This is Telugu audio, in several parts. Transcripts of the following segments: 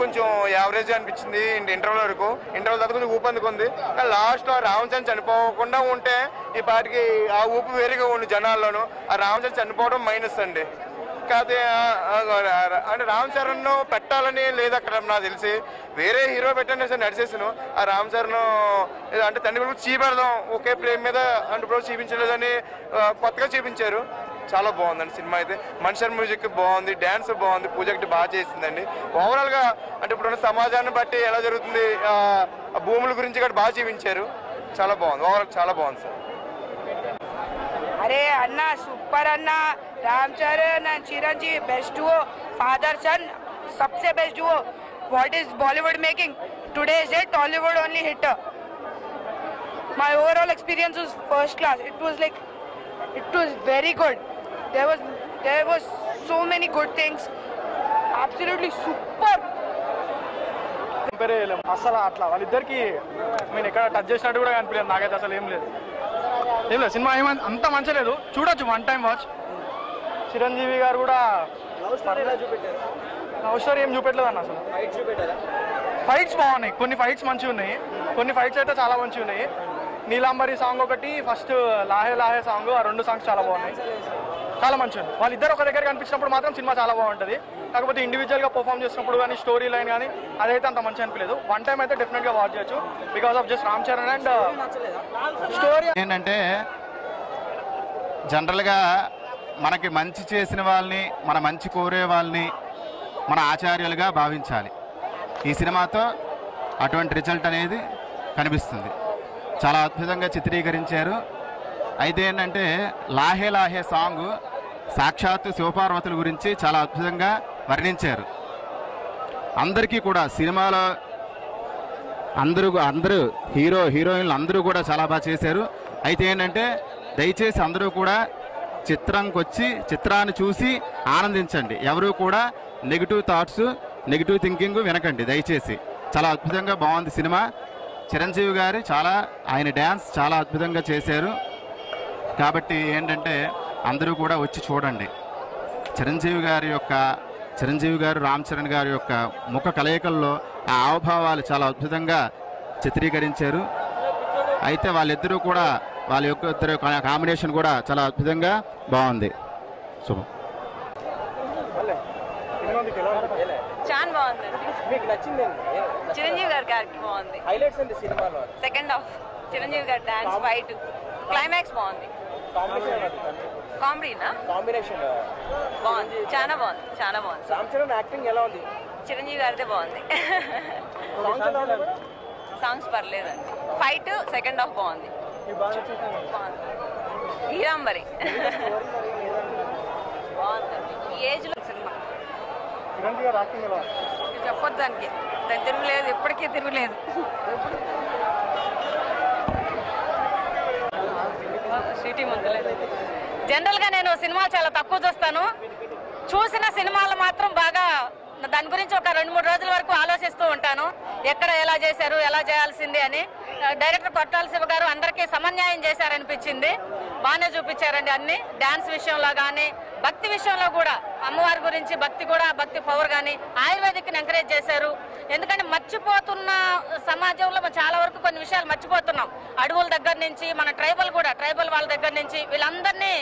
కొంచెం యావరేజ్ అనిపించింది ఇంటర్వల్ వరకు. ఇంటర్వల్ తర్వాత కొంచెం ఊపు అందుకుంది. కానీ లాస్ట్లో రామచంద్ర చనిపోకుండా ఉంటే ఈ పాటికి ఆ ఊపు వేరుగా ఉంది జనాల్లోనూ. ఆ రామచంద్ర చనిపోవడం మైనస్ అండి. కాకపోతే అంటే రామ్ చరణ్ పెట్టాలని లేదు అక్కడ నాకు తెలిసి. వేరే హీరో పెట్టండి సార్ నడిచేసాను ఆ రామ్ చరణ్ అంటే తండ్రి కొడుకు చూపెడదాం ఒకే ప్రేమ్ మీద అంటే ఇప్పుడు చూపించలేదని కొత్తగా చూపించారు. చాలా బాగుందండి సినిమా అయితే. మనుషర్ మ్యూజిక్ బాగుంది డ్యాన్స్ బాగుంది పూజెక్ట్ బాగా చేసిందండి. ఓవరాల్గా అంటే ఇప్పుడున్న సమాజాన్ని బట్టి ఎలా జరుగుతుంది భూముల గురించి కూడా బాగా చూపించారు. చాలా బాగుంది. ఓవరాల్ చాలా బాగుంది సార్. అరే అన్న సూపర్ అన్న. Ram Charan and Chiranjeevi best oh father son సబ్సే best oh what is Bollywood making today's day Tollywood only hitter. My overall experience was first class. It was like, it was very. There was there was so many good things. Absolutely super compare చేయలేము అసలు అట్లా వాళ్ళిద్దరికి నేను ఎక్కడ టచ్ చేసినట్టు కూడా కనిపించలేదు. నాకైతే అసలు ఏం లేదు. ఏం లేదు సినిమా ఏమైంది అంత మంచి లేదు చూడొచ్చు వన్ టైం వాచ్ చిరంజీవి గారు కూడా లవ్ స్టోరీ ఏం చూపెట్టలేదు అన్న అసలు ఫైట్స్ బాగున్నాయి. కొన్ని ఫైట్స్ మంచిగా ఉన్నాయి కొన్ని ఫైట్స్ అయితే చాలా మంచిగా ఉన్నాయి నీలాంబరి సాంగ్ ఒకటి ఫస్ట్ లాహే లాహే సాంగ్ ఆ రెండు సాంగ్స్ చాలా బాగున్నాయి. చాలా మంచి ఉంది వాళ్ళిద్దరు ఒక దగ్గర కనిపించినప్పుడు మాత్రం సినిమా చాలా బాగుంటుంది. కాకపోతే ఇండివిజువల్గా పర్ఫామ్ చేసినప్పుడు కానీ స్టోరీ లైన్ కానీ అదైతే అంత మంచి అనిపించలేదు. వన్ టైం అయితే డెఫినెట్గా వాచ్ చేయొచ్చు. Because of just Ram Charan and story ఏంటంటే జనరల్గా మనకి మంచి చేసిన వాళ్ళని మన మంచి కోరే వాళ్ళని మన ఆచార్యులుగా భావించాలి. ఈ సినిమాతో అటువంటి రిజల్ట్ అనేది కనిపిస్తుంది. చాలా అద్భుతంగా చిత్రీకరించారు. అయితే ఏంటంటే లాహే లాహే సాంగ్ సాక్షాత్తు శివపార్వతుల గురించి చాలా అద్భుతంగా వర్ణించారు. అందరికీ కూడా సినిమాలో అందరూ అందరూ హీరో హీరోయిన్లు అందరూ కూడా చాలా బాగా చేశారు. అయితే ఏంటంటే దయచేసి అందరూ కూడా చిత్రంకి వచ్చి చిత్రాన్ని చూసి ఆనందించండి. ఎవరు కూడా నెగిటివ్ థాట్స్ నెగిటివ్ థింకింగ్ వినకండి. దయచేసి. చాలా అద్భుతంగా బాగుంది సినిమా. చిరంజీవి గారు చాలా ఆయన డ్యాన్స్ చాలా అద్భుతంగా చేశారు. కాబట్టి ఏంటంటే అందరూ కూడా వచ్చి చూడండి. చిరంజీవి గారి యొక్క చిరంజీవి గారు రామ్ చరణ్ గారి యొక్క ముఖ కలయికల్లో ఆ హావభావాలు చాలా అద్భుతంగా చిత్రీకరించారు. అయితే వాళ్ళిద్దరూ కూడా వాళ్ళ యొక్క ఇద్దరు కాంబినేషన్ కూడా చాలా అద్భుతంగా బాగుంది. శుభం. చాలా బాగుందండి. మీకు నచ్చింది చిరంజీవి గారి క్యారెక్టర్ బాగుంది. హైలైట్స్ ఏంటి సినిమాలో? సెకండ్ హాఫ్ చిరంజీవి గారి డాన్స్ ఫైట్ క్లైమాక్స్ బాగుంది. కాంబినేషన్ కామెడీనా కాంబినేషన్. బాగుంది. చాలా బాగుంది. చాలా బాగుంది. రామ్ చరణ్ యాక్టింగ్ ఎలా ఉంది? చిరంజీవి గారిదే బాగుంది. సాంగ్స్ పర్లేదండి. ఫైట్ సెకండ్ హాఫ్ బాగుంది. బాగుంది. నీలాంబరి బాగుందండి. ఈ ఏజ్లో సినిమా చిరంజీవి గారు యాక్టింగ్ ఎలా ఉంది? చెప్పొద్దు దానికి. దాని తిరుగులేదు ఎప్పటికీ తిరుగులేదు. సిటీ ముందులే జనరల్గా నేను సినిమాలు చాలా తక్కువ చూస్తాను. చూసిన సినిమాలు మాత్రం బాగా దాని గురించి ఒక రెండు మూడు రోజుల వరకు ఆలోచిస్తూ ఉంటాను. ఎక్కడ ఎలా చేశారు ఎలా చేయాల్సింది అని. డైరెక్టర్ కొట్టాల శివ గారు అందరికీ సమన్యాయం చేశారనిపించింది. బాగానే చూపించారండి అన్ని. డ్యాన్స్ విషయంలో కానీ భక్తి విషయంలో కూడా అమ్మవారి గురించి భక్తి కూడా భక్తి పవర్ కానీ ఆయుర్వేదిక్ని ఎంకరేజ్ చేశారు. ఎందుకంటే మర్చిపోతున్న సమాజంలో మనం చాలా వరకు కొన్ని విషయాలు మర్చిపోతున్నాం. అడవుల దగ్గర నుంచి మన ట్రైబల్ కూడా ట్రైబల్ వాళ్ళ దగ్గర నుంచి వీళ్ళందరినీ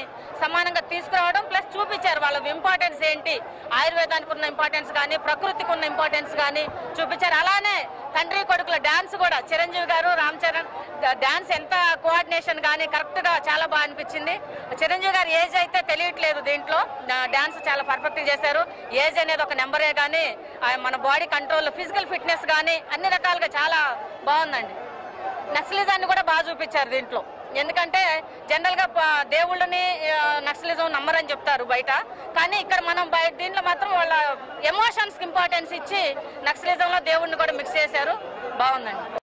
సమానంగా తీసుకురావడం ప్లస్ చూపించారు వాళ్ళ ఇంపార్టెన్స్ ఏంటి. ఆయుర్వేదానికి ఉన్న ఇంపార్టెన్స్ కానీ ప్రకృతికి ఉన్న ఇంపార్టెన్స్ కానీ చూపించారు. అలానే తండ్రి కొడుకుల డాన్స్ కూడా. చిరంజీవి గారు రామ్ చరణ్ డాన్స్ ఎంత కోఆర్డినేషన్ కానీ కరెక్ట్గా చాలా బాగా అనిపించింది. చిరంజీవి గారు ఏజ్ అయితే తెలియట్లేదు దీంట్లో. డాన్స్ చాలా పర్ఫెక్ట్గా చేశారు. ఏజ్ అనేది ఒక నెంబరే కానీ ఆ మన బాడీ కంట్రోల్ ఫిజికల్ ఫిట్నెస్ కానీ అన్ని రకాలుగా చాలా బాగుందండి. నక్సలిజాన్ని కూడా బాగా చూపించారు దీంట్లో. ఎందుకంటే జనరల్గా దేవుళ్ళని నక్సలిజం నమ్మరని చెప్తారు బయట. కానీ ఇక్కడ మనం బయట దీంట్లో మాత్రం వాళ్ళ ఎమోషన్స్ ఇంపార్టెన్స్ ఇచ్చి నక్సలిజంలో దేవుడిని కూడా మిక్స్ చేశారు. బాగుందండి.